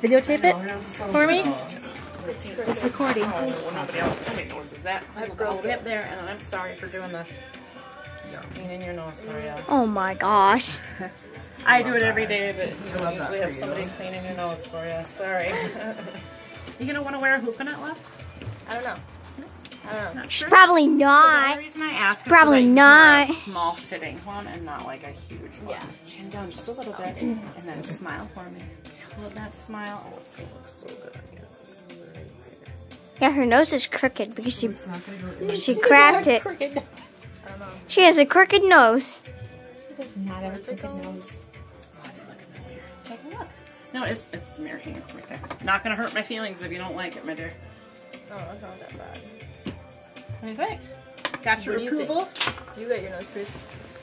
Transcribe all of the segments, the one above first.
Videotape it for me. It's recording. Oh, well, nobody else nobody notices that. I have a girl way up there, and I'm sorry for doing this. Cleaning your nose for. Oh my gosh. I do it every day, but you don't usually have somebody cleaning your nose for you. Sorry. you gonna want to wear a hoop in it, love? I don't know. I don't know. Not sure. Probably The not. only reason I ask is Probably so not. a small fitting one and not like a huge one. Yeah. Chin down just a little bit, and then smile for me. Hold that smile. Oh, it's gonna look so good on you. Yeah, her nose is crooked because she It's not gonna go because she cracked it. Crooked. I don't know. She has a crooked nose. She does not have a crooked nose. Oh, you're looking weird. Take a look. No, it's it's a mirror hanging right there. Not gonna hurt my feelings if you don't like it, my dear. Oh, that's not that bad. What do you think? Got your What do you approval? You got your nose pierced.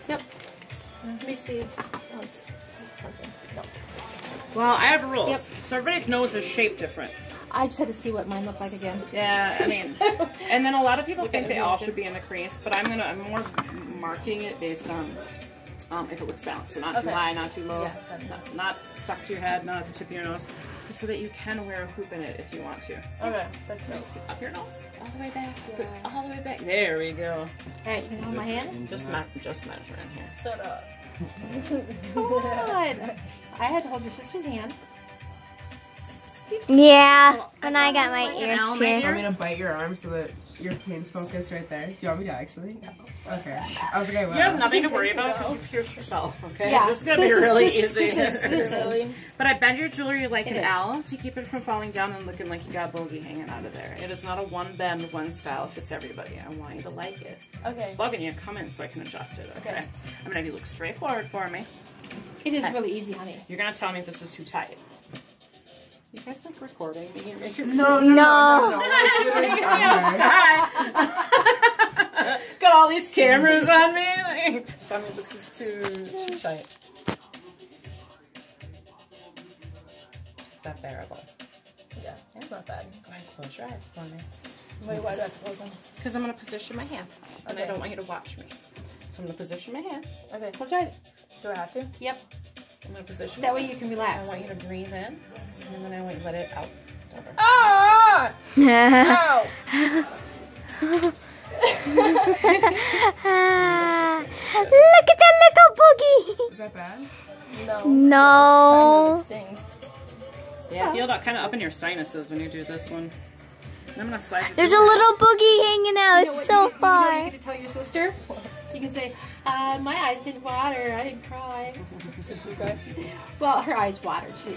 Yep. Mm-hmm. Let me see. Oh, it's, it's something. Well, I have rules. Yep. So everybody's nose is shaped different. I just had to see what mine looked like again. Yeah, I mean, and then a lot of people think they all should be in the crease, but I'm gonna I'm more marking it based on um, if it looks balanced, so not too high, not too low, Yeah, not, not stuck to your head, not at the tip of your nose, so that you can wear a hoop in it if you want to. Okay. That's Let me nice. see, up your nose, all the way back, Yeah. all the way back. There we go. Alright, you can hold my hand? Just me- just measuring here. Shut up. God. I had to hold your sister's hand. Yeah, when I got my like ears pierced. I'm gonna bite your arm so that your pin's focused right there. Do you want me to actually? No. Okay. I was like, I will. You have nothing to worry about because you pierce yourself, okay? Yeah. This is gonna This be is- really this- easy. this is- this is- but I bend your jewelry like It an is. owl to keep it from falling down and looking like you got bogey hanging out of there. It is not a one bend, one style. It fits everybody. I want you to like it. Okay. It's bugging you. Come in so I can adjust it, okay? Okay. I'm gonna have you look straight forward for me. It is really easy, honey. You're gonna tell me if this is too tight. You guys like recording me? You're making No, no, No. no, no, no. It's literally Making me on all shy. Got all these cameras on me. Like, tell me this is too too tight. Is that bearable? Yeah, it's not bad. Go ahead, close your eyes for me. Wait, why do I have to close them? Because I'm gonna position my hand, and I don't want you to watch me. So I'm gonna position my hand. Okay. Close your eyes. Do I have to? Yep. I'm position. That way you can relax. I want you to breathe in, and then I want you to let it out. Over. Ah! Ow! Look at that little boogie. Is that bad? No. No. It stings. Yeah, feel that kind of up in your sinuses when you do this one. And I'm gonna slide. There's a little boogie hanging out. You know It's what so you, You know what you get to tell your sister? You can say, uh, my eyes didn't water. I didn't cry. well, her eyes watered. She,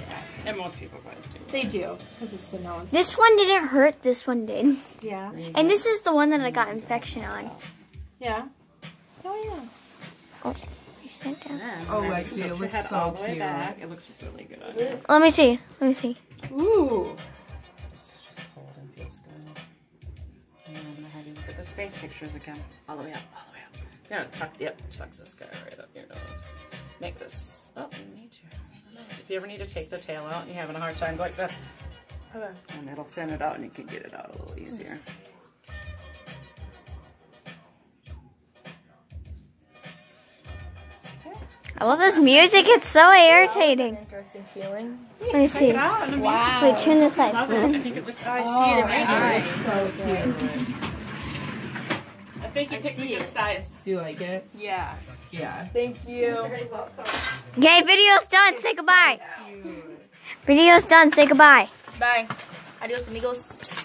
And most people's eyes do. they do, because it's the nose. This one didn't hurt. This one did. Yeah. And this is the one that I got infection on. Yeah. Oh, yeah. Oh, you stand down. Then Oh, I like, tilt dude, it looks so all the way cute. back. It looks really good on you. Let me see. Let me see. Ooh. This is just cold and feels good. And I'm gonna have you look at the space pictures again. All the way up, all the way up. Yeah, tuck, yep, tuck this guy right up your nose. Make this, oh, you need to. I don't know. If you ever need to take the tail out and you're having a hard time, go like this. Okay. And it'll thin it out and you can get it out a little easier. I love this music. It's so irritating. Interesting feeling. Let me see. Wow. Wait, turn this side. I think it looks, I see it in my eyes. So cute. I think you I picked a good it. size. Do you like it? Yeah. Yeah. Thank you. Okay, video's done. Say goodbye. Video's done. Say goodbye. Bye. Adios, amigos.